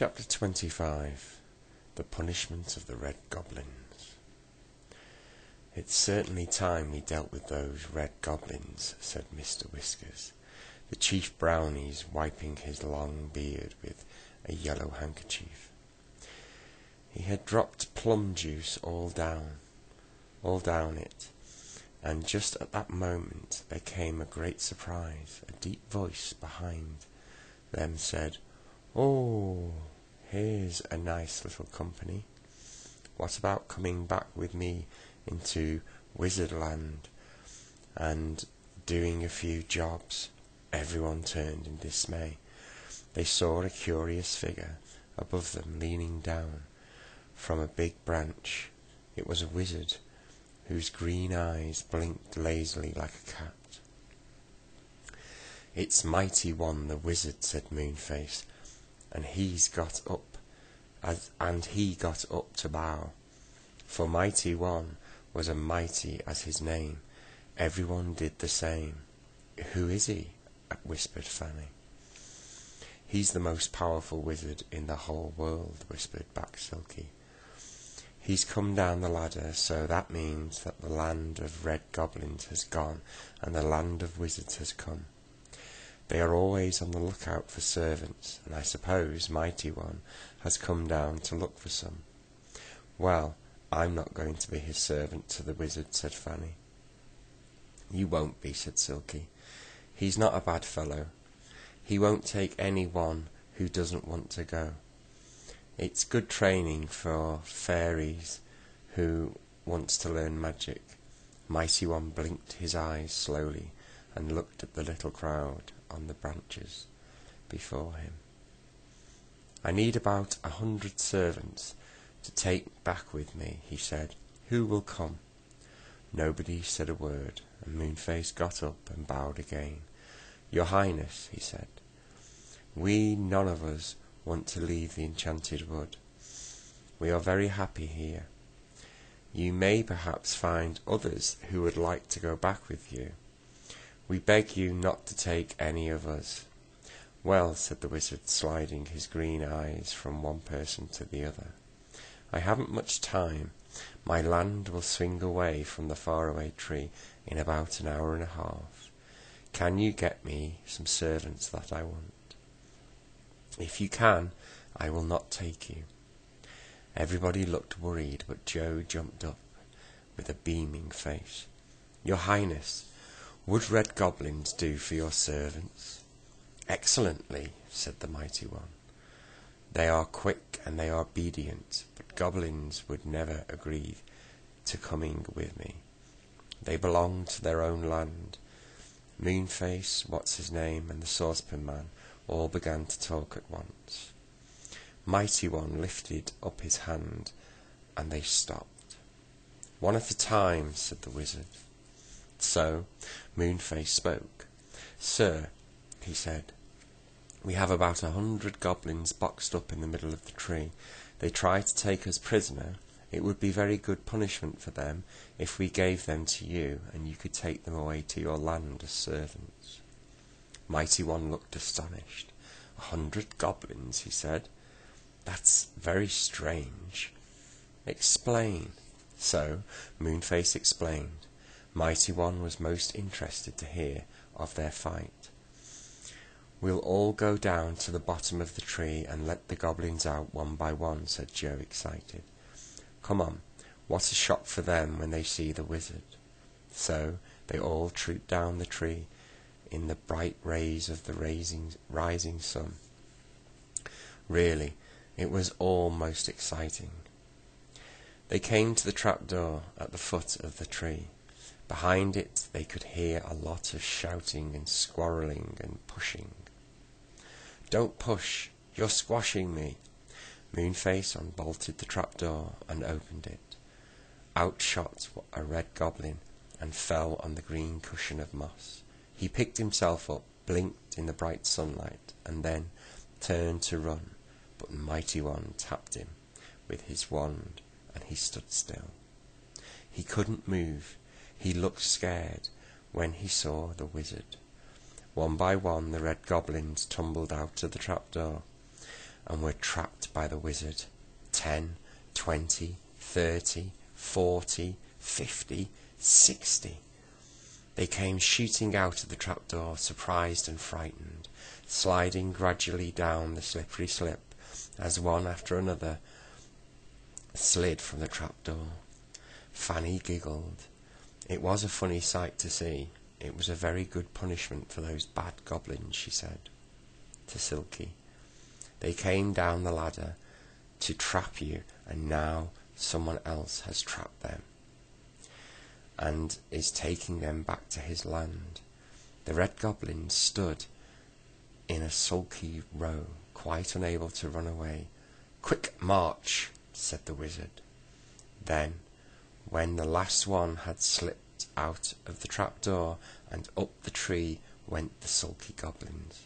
Chapter 25 The Punishment of the Red Goblins It's certainly time we dealt with those red goblins, said Mr. Whiskers, the chief brownies wiping his long beard with a yellow handkerchief. He had dropped plum juice all down, all down it, and just at that moment there came a great surprise. A deep voice behind them said, Oh, here's a nice little company. What about coming back with me into Wizardland and doing a few jobs? Everyone turned in dismay. They saw a curious figure above them leaning down from a big branch. It was a wizard whose green eyes blinked lazily like a cat. It's Mighty One, the wizard, said Moonface and he's got up, as, and he got up to bow. For Mighty One was as mighty as his name. Everyone did the same. Who is he? whispered Fanny. He's the most powerful wizard in the whole world, whispered back Silky. He's come down the ladder, so that means that the land of red goblins has gone and the land of wizards has come. They are always on the lookout for servants, and I suppose Mighty One has come down to look for some. Well, I'm not going to be his servant to the wizard, said Fanny. You won't be, said Silky. He's not a bad fellow. He won't take any one who doesn't want to go. It's good training for fairies who wants to learn magic. Mighty One blinked his eyes slowly and looked at the little crowd on the branches before him. I need about a hundred servants to take back with me, he said. Who will come? Nobody said a word, and Moonface got up and bowed again. Your Highness, he said, we none of us want to leave the enchanted wood. We are very happy here. You may perhaps find others who would like to go back with you. We beg you not to take any of us. Well, said the wizard, sliding his green eyes from one person to the other, I haven't much time. My land will swing away from the faraway tree in about an hour and a half. Can you get me some servants that I want? If you can, I will not take you. Everybody looked worried, but Joe jumped up with a beaming face. Your Highness, would red goblins do for your servants? Excellently, said the mighty one. They are quick and they are obedient, but goblins would never agree to coming with me. They belong to their own land. Moonface, what's his name, and the saucepan man all began to talk at once. Mighty One lifted up his hand, and they stopped. One at a time, said the wizard. So Moonface spoke. Sir, he said, we have about a hundred goblins boxed up in the middle of the tree. They try to take us prisoner. It would be very good punishment for them if we gave them to you, and you could take them away to your land as servants. Mighty One looked astonished. A hundred goblins, he said. That's very strange. Explain. So Moonface explained. Mighty One was most interested to hear of their fight. We'll all go down to the bottom of the tree and let the goblins out one by one, said Joe, excited. Come on, what a shock for them when they see the wizard. So they all trooped down the tree in the bright rays of the rising, rising sun. Really, it was all most exciting. They came to the trap door at the foot of the tree. Behind it they could hear a lot of shouting and squarreling and pushing. Don't push! You're squashing me! Moonface unbolted the trapdoor and opened it. Out shot a red goblin and fell on the green cushion of moss. He picked himself up, blinked in the bright sunlight, and then turned to run, but Mighty One tapped him with his wand, and he stood still. He couldn't move. He looked scared when he saw the wizard. One by one the red goblins tumbled out of the trapdoor, and were trapped by the wizard. Ten, twenty, thirty, forty, fifty, sixty. They came shooting out of the trapdoor, surprised and frightened, sliding gradually down the slippery slip as one after another slid from the trapdoor. Fanny giggled. It was a funny sight to see. It was a very good punishment for those bad goblins, she said to Silky. They came down the ladder to trap you, and now someone else has trapped them and is taking them back to his land. The red goblin stood in a sulky row, quite unable to run away. Quick march, said the wizard. Then, when the last one had slipped out of the trapdoor and up the tree went the sulky goblins.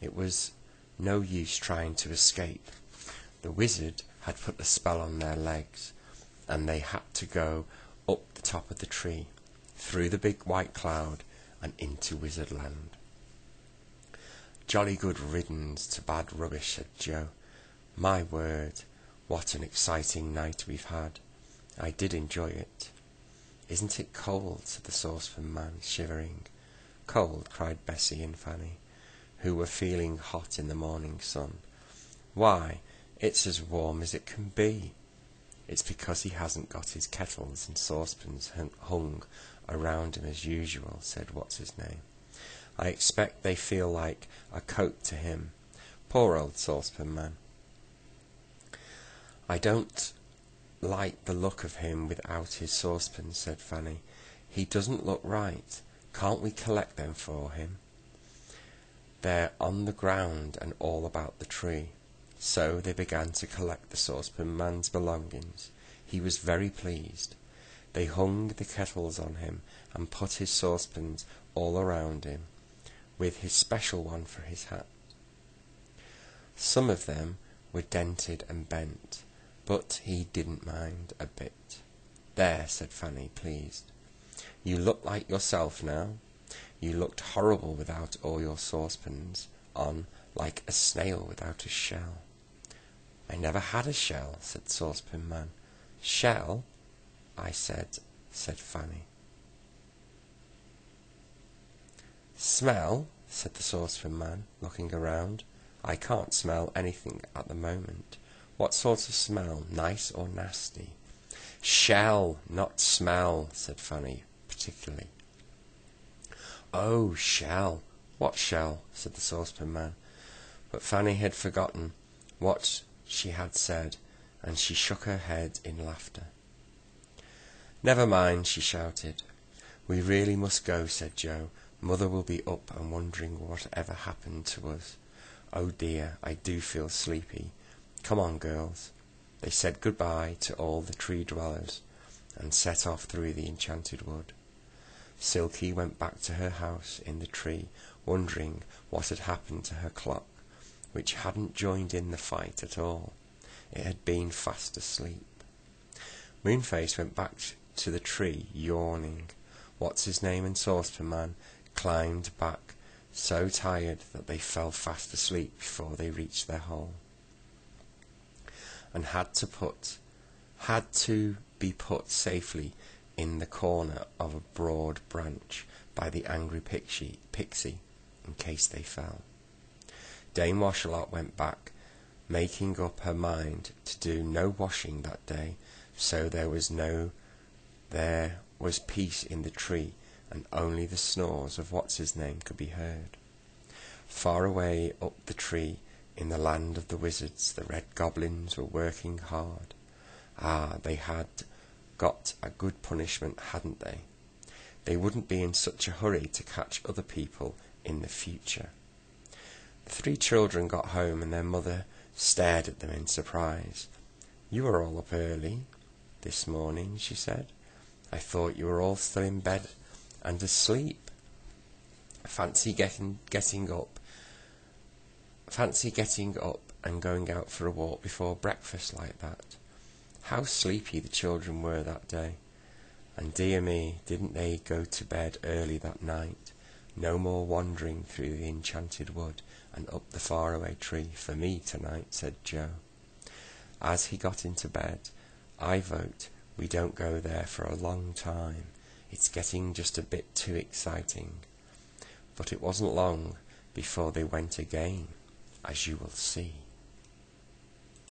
It was no use trying to escape. The wizard had put a spell on their legs, and they had to go up the top of the tree, through the big white cloud, and into Wizardland. Jolly good riddance to bad rubbish, said Joe. My word, what an exciting night we've had. I did enjoy it. Isn't it cold? said the saucepan man, shivering. Cold, cried Bessie and Fanny, who were feeling hot in the morning sun. Why, it's as warm as it can be. It's because he hasn't got his kettles and saucepans hung around him as usual, said what's his name. I expect they feel like a coat to him. Poor old saucepan man. I don't like the look of him without his saucepans, said Fanny. He doesn't look right. Can't we collect them for him? They're on the ground and all about the tree. So they began to collect the saucepan man's belongings. He was very pleased. They hung the kettles on him and put his saucepans all around him, with his special one for his hat. Some of them were dented and bent, but he didn't mind a bit. There, said Fanny, pleased. You look like yourself now. You looked horrible without all your saucepans on, like a snail without a shell. I never had a shell, said Saucepan Man. Shell? I said, said Fanny. Smell? said the Saucepan Man, looking around. I can't smell anything at the moment. What sort of smell, nice or nasty? Shell, not smell, said Fanny, particularly. Oh, shell. What shell? said the Saucepan Man. But Fanny had forgotten what she had said, and she shook her head in laughter. Never mind, she shouted. We really must go, said Joe. Mother will be up and wondering whatever happened to us. Oh dear, I do feel sleepy. Come on, girls. They said good-bye to all the tree dwellers and set off through the enchanted wood. Silky went back to her house in the tree, wondering what had happened to her clock which hadn't joined in the fight at all. It had been fast asleep. Moonface went back to the tree, yawning. What's his name and Saucepan Man climbed back, so tired that they fell fast asleep before they reached their hole, and had to put had to be put safely in the corner of a broad branch by the angry pixie, pixie in case they fell. Dame Washalot went back, making up her mind to do no washing that day, so there was no there was peace in the tree, and only the snores of what's his name could be heard. Far away up the tree, in the land of the wizards, the red goblins were working hard. Ah, they had got a good punishment, hadn't they? They wouldn't be in such a hurry to catch other people in the future. The three children got home, and their mother stared at them in surprise. You are all up early this morning, she said. I thought you were all still in bed and asleep. Fancy getting getting up. Fancy getting up and going out for a walk before breakfast like that. How sleepy the children were that day. And dear me, didn't they go to bed early that night? No more wandering through the enchanted wood and up the faraway tree for me tonight, said Joe. As he got into bed, I vote we don't go there for a long time. It's getting just a bit too exciting. But it wasn't long before they went again, as you will see.